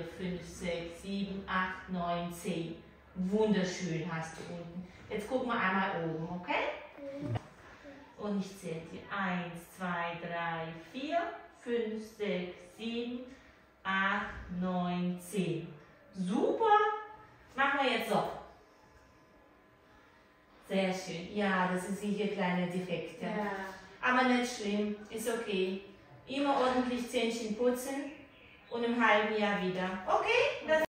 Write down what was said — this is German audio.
4, 5, 6, 7, 8, 9, 10. Wunderschön hast du unten. Jetzt gucken wir einmal oben, okay? Und ich zähle dir 1, 2, 3, 4, 5, 6, 7, 8, 9, 10. Super. Machen wir jetzt so. Sehr schön. Ja, das sind sicher kleine Defekte. Ja. Aber nicht schlimm, ist okay. Immer ordentlich Zähnchen putzen und im halben Jahr wieder. Okay? Das